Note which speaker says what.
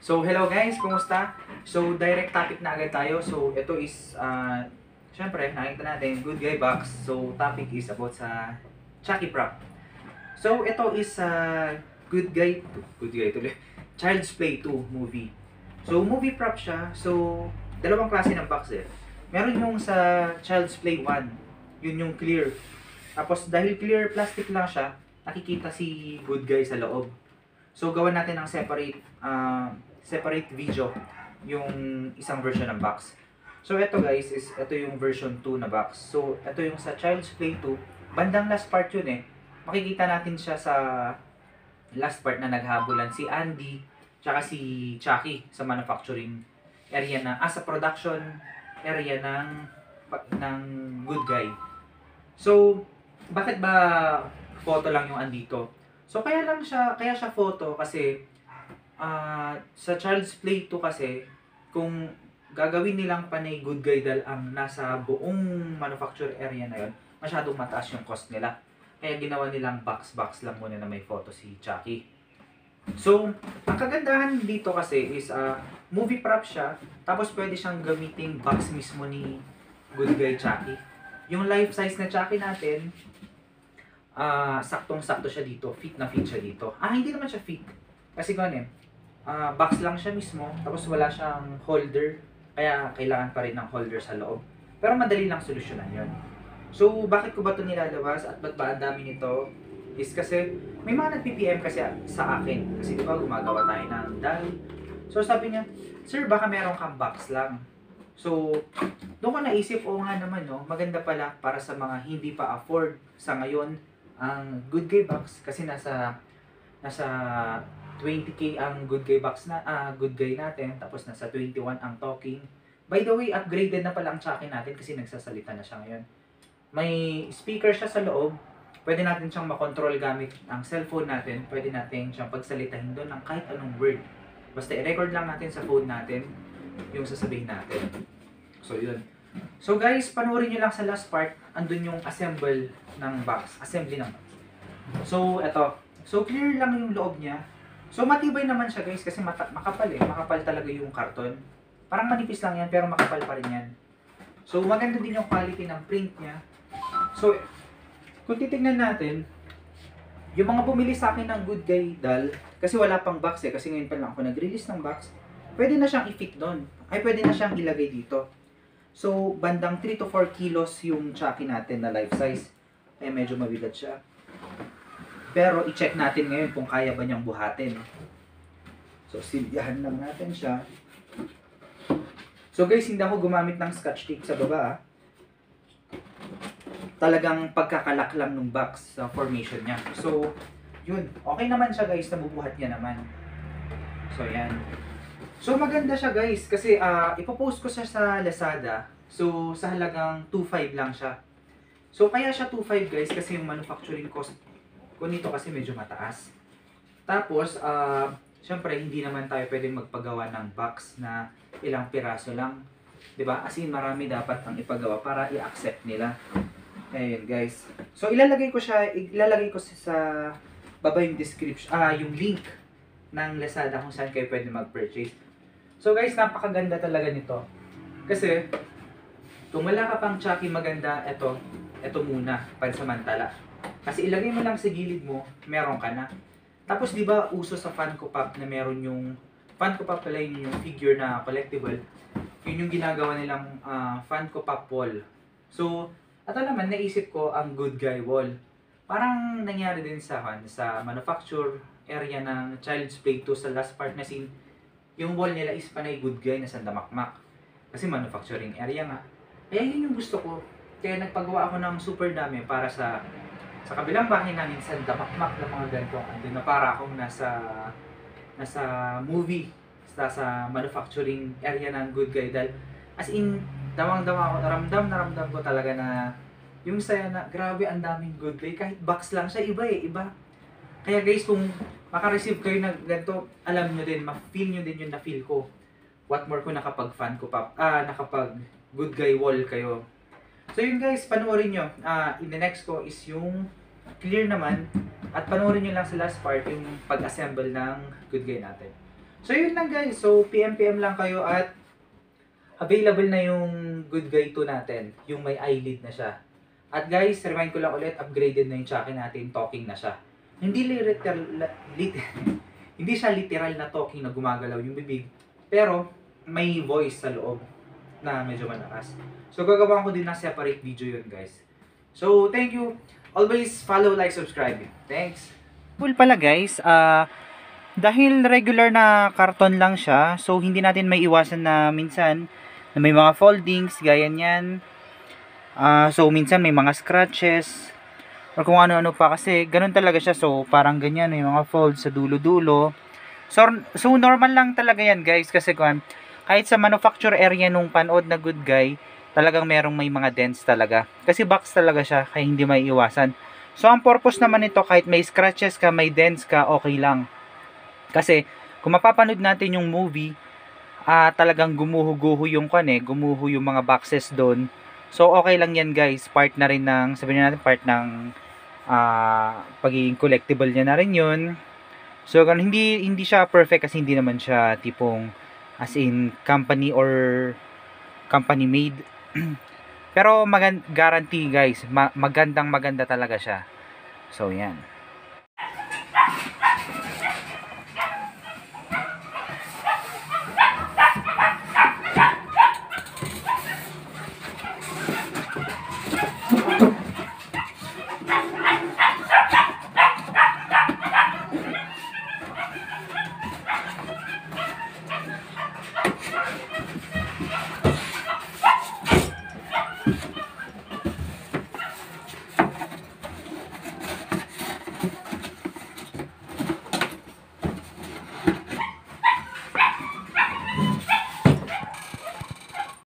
Speaker 1: So, hello guys, kumusta? So, direct topic na agad tayo. So, ito is, uh, syempre, nakita natin, Good Guy Box. So, topic is about sa Chucky Prop. So, ito is uh, Good Guy, Good Guy tuloy, Child's Play 2 movie. So, movie prop siya. So, dalawang klase ng box eh. Meron yung sa Child's Play 1. Yun yung clear. Tapos, dahil clear plastic lang siya, nakikita si Good Guy sa loob. So, gawan natin ng separate uh, separate video yung isang version ng box. So, ito guys, is ito yung version 2 na box. So, ito yung sa Child's Play 2. Bandang last part yun eh. Makikita natin siya sa last part na naghabulan si Andy tsaka si Chucky sa manufacturing area na, ah, sa production area ng ng good guy. So, bakit ba photo lang yung andito? So, kaya lang siya, kaya siya photo kasi ah sa Child's Play 2 kasi, kung gagawin nilang panay good guy dal ang nasa buong manufacture area na yon masyadong mataas yung cost nila. Kaya ginawa nilang box-box lang muna na may photo si Chucky. So, ang kagandahan dito kasi is uh, movie prop siya, tapos pwede siyang gamiting box mismo ni Good Guy Chucky. Yung life size na Chucky natin, ah saktong-sakto siya dito, fit na fit siya dito. Ah, hindi naman siya fit. Kasi ano eh, ah, box lang siya mismo, tapos wala siyang holder, kaya kailangan pa rin ng holder sa loob. Pero madali lang solusyonan yon. So, bakit ko ba ito nilalabas at ba't ba ang dami nito? Is kasi, may mga nag-PPM kasi sa akin. Kasi di ba gumagawa tayo ng dal. So, sabi niya, Sir, baka meron kang box lang. So, doon ko naisip, oo nga naman, no, maganda pala para sa mga hindi pa afford sa ngayon ang Good Guy Box kasi nasa nasa 20k ang Good Guy Box na ah, Good Guy natin tapos nasa 21 ang Talking. By the way, upgraded na pala ang Chucky natin kasi nagsasalita na siya ngayon. May speaker siya sa loob. Pwede natin siyang makontrol gamit ang cellphone natin. Pwede natin siyang pagsalitahin doon ng kahit anong word. Basta i-record lang natin sa phone natin yung sasabihin natin. So, yun. So, guys, panoorin nyo lang sa last part. Andun yung assemble ng box. Assembly ng box. So, eto. So, clear lang yung loob niya. So, matibay naman siya, guys, kasi mata- makapal eh. Makapal talaga yung karton. Parang manipis lang yan, pero makapal pa rin yan. So, maganda din yung quality ng print niya. So, kung titignan natin, yung mga bumili sa akin ng Good Guy Dal, kasi wala pang box eh, kasi ngayon pa lang ako nag-release ng box, pwede na siyang i-fit doon. Ay, pwede na siyang ilagay dito. So, bandang 3 to 4 kilos yung Chucky natin na life size. Ay, medyo mabigat siya. Pero, i-check natin ngayon kung kaya ba niyang buhatin. So, silyahan lang natin siya. So, guys, hindi ako gumamit ng scotch tape sa baba, ah talagang pagkakalak lang ng box sa formation niya. So, yun. Okay naman siya guys, nabubuhat niya naman. So, yan. So, maganda siya guys kasi uh, ipopost ko siya sa Lazada. So, sa halagang 2.5 lang siya. So, kaya siya 2.5 guys kasi yung manufacturing cost ko nito kasi medyo mataas. Tapos, uh, syempre, hindi naman tayo pwedeng magpagawa ng box na ilang piraso lang. ba? As in, marami dapat ang ipagawa para i-accept nila. Ayun, guys. So, ilalagay ko siya, ilalagay ko sa baba yung description, ah, yung link ng Lazada kung saan kayo pwede mag-purchase. So, guys, napakaganda talaga nito. Kasi, kung wala ka pang Chucky maganda, ito, ito muna, pansamantala. Kasi ilagay mo lang sa gilid mo, meron ka na. Tapos, di ba, uso sa Funko Pop na meron yung, Funko Pop pala yun yung figure na collectible. Yun yung ginagawa nilang uh, Funko Pop wall. So, ito naman, naisip ko ang good guy wall. Parang nangyari din sa, sa manufacture area ng Child's Play 2 sa last part na scene. Yung wall nila is panay good guy na sandamakmak. Kasi manufacturing area nga. Kaya yun yung gusto ko. Kaya nagpagawa ako ng super dami para sa sa kabilang bahay namin sa damakmak na mga ganitong andun na para akong nasa nasa movie sa, sa manufacturing area ng good guy dahil as in damang-dama ako, naramdam, naramdam ko talaga na yung saya na, grabe, ang daming good day. Kahit box lang siya, iba eh, iba. Kaya guys, kung makareceive kayo ng ganito, alam nyo din, ma-feel nyo din yung na-feel ko. What more ko nakapag-fan ko pa, ah, nakapag good guy wall kayo. So yun guys, panoorin nyo. Uh, in the next ko is yung clear naman. At panoorin nyo lang sa last part yung pag-assemble ng good guy natin. So yun lang guys. So PM-PM lang kayo at available na yung Good Guy 2 natin. Yung may eyelid na siya. At guys, remind ko lang ulit, upgraded na yung Chucky natin. Talking na siya. Hindi literal, lit, hindi siya literal na talking na gumagalaw yung bibig. Pero may voice sa loob na medyo malakas. So gagawa ko din ng separate video yun guys. So thank you. Always follow, like, subscribe. Thanks.
Speaker 2: Cool pala guys, ah dahil regular na karton lang siya, so hindi natin may iwasan na minsan na may mga foldings, gaya niyan. Ah, so minsan may mga scratches or kung ano-ano pa kasi ganun talaga siya. So parang ganyan, may mga folds sa dulo-dulo. So, so normal lang talaga yan guys kasi kung kahit sa manufacture area nung panood na good guy, talagang merong may mga dents talaga. Kasi box talaga siya, kaya hindi may iwasan. So, ang purpose naman nito, kahit may scratches ka, may dents ka, okay lang. Kasi, kung mapapanood natin yung movie, ah talagang gumuho-guho yung kan eh, gumuho yung mga boxes doon. So, okay lang yan guys. Part na rin ng, sabihin natin, part ng ah pagiging collectible niya na rin yun. So, hindi, hindi siya perfect kasi hindi naman siya tipong as in company or company made. Pero magan guarantee guys, ma- magandang maganda talaga siya. So, yan.